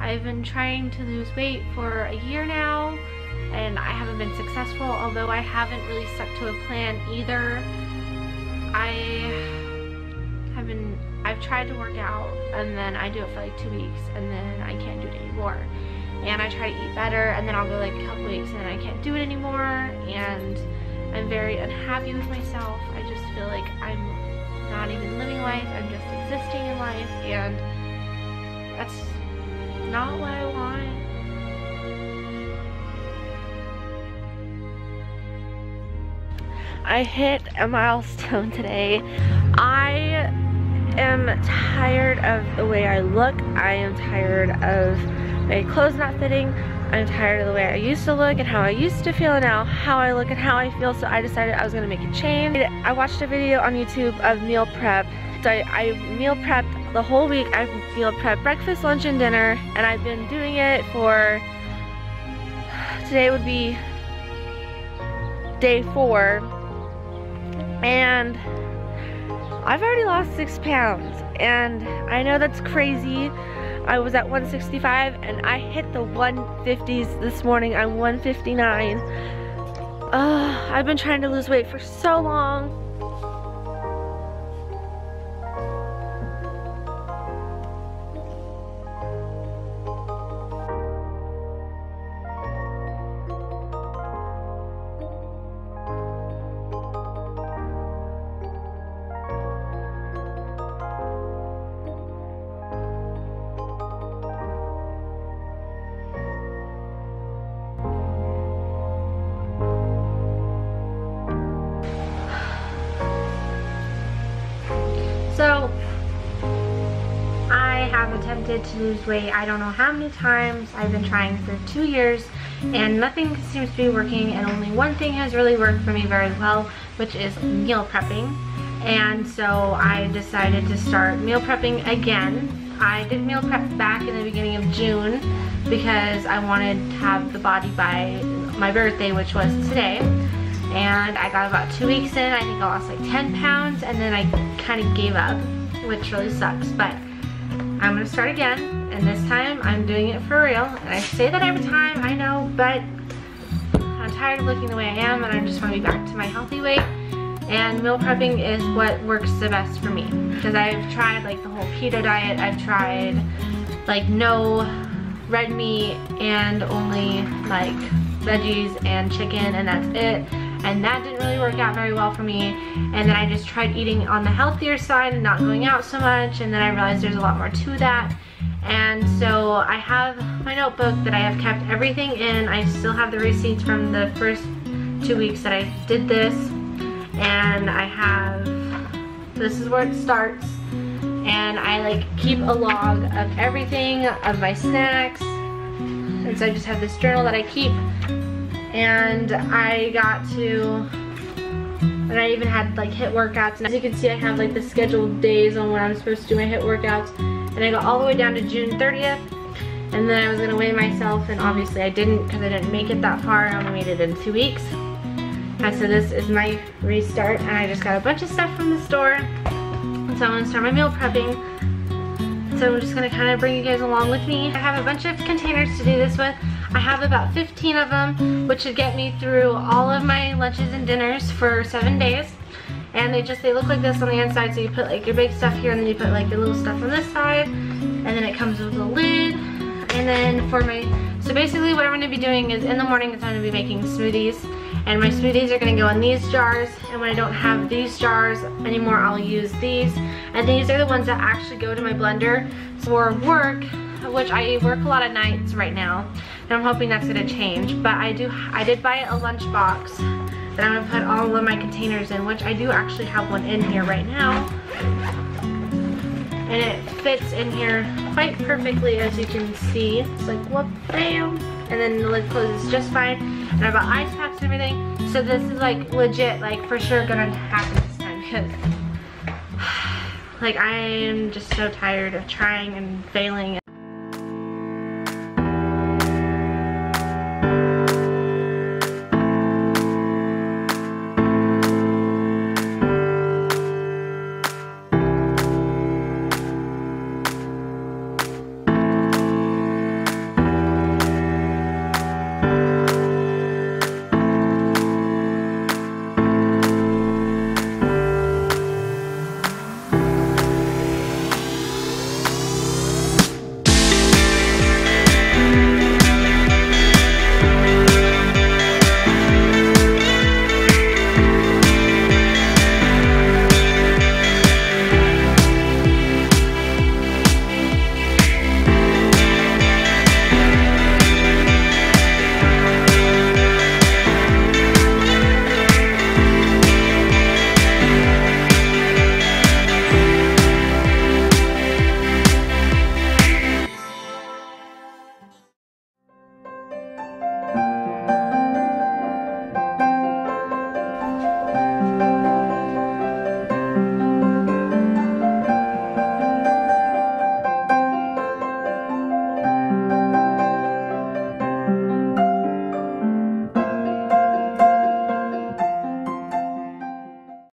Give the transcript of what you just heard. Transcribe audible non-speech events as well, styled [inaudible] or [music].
I've been trying to lose weight for a year now and I haven't been successful although I haven't really stuck to a plan either. I have been, I've tried to work out and then I do it for like two weeks and then I can't do it anymore. And I try to eat better and then I'll go like a couple weeks and then I can't do it anymore and I'm very unhappy with myself. I just feel like I'm not even living life, I'm just existing in life and that's not what I want. I hit a milestone today. I am tired of the way I look. I am tired of my clothes not fitting. I'm tired of the way I used to look and how I used to feel and now how I look and how I feel so I decided I was gonna make a change. I watched a video on YouTube of meal prep. So I, I meal prepped the whole week. I've meal prep breakfast, lunch, and dinner and I've been doing it for, [sighs] today would be day four and I've already lost six pounds and I know that's crazy. I was at 165 and I hit the 150s this morning. I'm 159. Uh, I've been trying to lose weight for so long. Attempted to lose weight I don't know how many times. I've been trying for two years and nothing seems to be working and only one thing has really worked for me very well which is meal prepping. And so I decided to start meal prepping again. I did meal prep back in the beginning of June because I wanted to have the body by my birthday which was today and I got about two weeks in. I think I lost like 10 pounds and then I kind of gave up, which really sucks. But I'm gonna start again and this time I'm doing it for real. And I say that every time, I know, but I'm tired of looking the way I am and I just wanna be back to my healthy weight. And meal prepping is what works the best for me because I've tried like the whole keto diet. I've tried like no red meat and only like veggies and chicken and that's it and that didn't really work out very well for me. And then I just tried eating on the healthier side and not going out so much and then I realized there's a lot more to that. And so I have my notebook that I have kept everything in. I still have the receipts from the first two weeks that I did this. And I have this is where it starts. And I like keep a log of everything of my snacks. And so I just have this journal that I keep and I got to and I even had like HIIT workouts. And as you can see I have like the scheduled days on when I'm supposed to do my HIIT workouts. And I got all the way down to June 30th and then I was gonna weigh myself and obviously I didn't because I didn't make it that far. I only made it in two weeks. And so this is my restart and I just got a bunch of stuff from the store. So I'm gonna start my meal prepping. So I'm just gonna kind of bring you guys along with me. I have a bunch of containers to do this with I have about 15 of them, which should get me through all of my lunches and dinners for seven days. And they just, they look like this on the inside, so you put like your big stuff here, and then you put like the little stuff on this side, and then it comes with a lid. And then for my, so basically what I'm gonna be doing is in the mornings I'm gonna be making smoothies, and my smoothies are gonna go in these jars, and when I don't have these jars anymore, I'll use these. And these are the ones that actually go to my blender for work, which I work a lot of nights right now. And I'm hoping that's gonna change. But I do, I did buy a lunch box that I'm gonna put all of my containers in, which I do actually have one in here right now. And it fits in here quite perfectly as you can see. It's like whoop, bam. And then the lid closes just fine. And I bought ice packs and everything. So this is like legit, like for sure gonna happen this time because [sighs] like I am just so tired of trying and failing.